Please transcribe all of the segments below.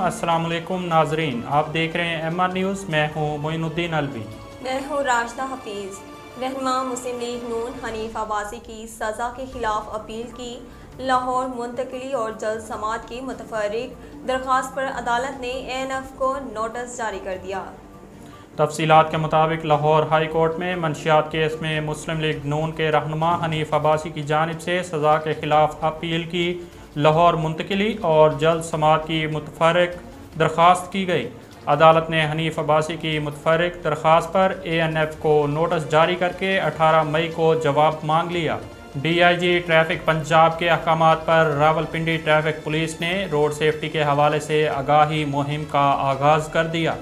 अस्सलाम वालेकुम नाजरीन। आप देख रहे हैं एम आर न्यूज़ मैं हूँ मोइनुद्दीन अलवी। मैं हूँ राशदा हफीज़। रहनमा मुस्लिम लीग नून हनीफ आबासी की सज़ा के खिलाफ अपील की। लाहौर मुंतकली और जल्द समात की मुतफरक दरख्वास्त पर अदालत ने एन एफ़ को नोटिस जारी कर दिया। तफसीत के मुताबिक लाहौर हाई कोर्ट में मनशियात केस में मुस्लिम लीग नून के रहनुमा हनीफ अब्बासी की जानब से सज़ा के खिलाफ अपील की। लाहौर मुंतकली और जल्द समात की मुतफरक दरख्वास्त की गई। अदालत ने हनीफ अब्बासी की मुतफरक दरख्वास्त पर ए एन एफ़ को नोटिस जारी करके अठारह मई को जवाब मांग लिया। D I G traffic Punjab के अहकाम पर रावलपिंडी ट्रैफ़िक पुलिस ने रोड सेफ्टी के हवाले से आगाही मुहिम का आगाज़ कर दिया।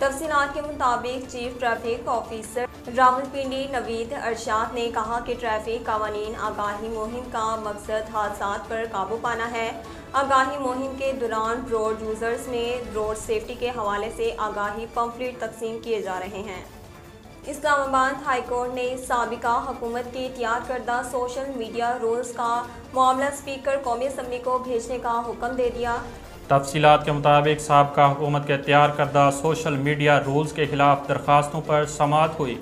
तफसीत के मुताबिक chief traffic officer Rawalpindi Naveed Arshad ने कहा कि ट्रैफ़िक कवानीन आगाही मुहिम का मकसद हादसा पर काबू पाना है। आगाही मुहिम के दौरान रोड यूज़र्स में रोड सेफ्टी के हवाले से आगाही पम्फलेट तकसीम किए जा रहे हैं। इस्लामाबाद हाईकोर्ट ने सबका हुकूमत के तैयार करदा सोशल मीडिया रूल्स का मामला स्पीकर कौमी असम्बली को भेजने का हुक्म दे दिया। तफसीत के मुताबिक सबका हुकूमत के तैयार करदा सोशल मीडिया रूल्स के खिलाफ दरख्वास्तों पर समात हुई।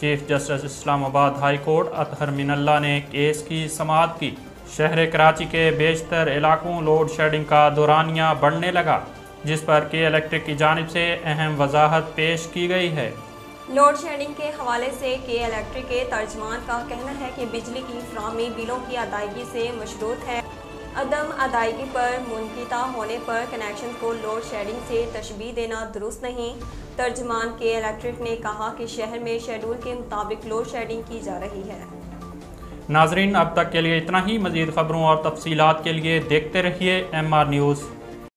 Chief justice Islamabad high court Athar Minallah ने केस की समात की। शहर कराची के बेशतर इलाकों लोड शेडिंग का दौरानिया बढ़ने लगा, जिस पर के इलेक्ट्रिक की जानब से अहम वजाहत पेश की गई है। लोड शेडिंग के हवाले से के इलेक्ट्रिक के तर्जमान का कहना है कि बिजली की फ्राहमी बिलों की अदायगी से मशरूत है। अदम अदायगी पर मुनकिता होने पर कनेक्शन को लोड शेडिंग से तशबी देना दुरुस्त नहीं। तर्जमान के इलेक्ट्रिक ने कहा कि शहर में शेड्यूल के मुताबिक लोड शेडिंग की जा रही है। नाजरीन, अब तक के लिए इतना ही। मजीद खबरों और तफसीत के लिए देखते रहिए एम आर न्यूज़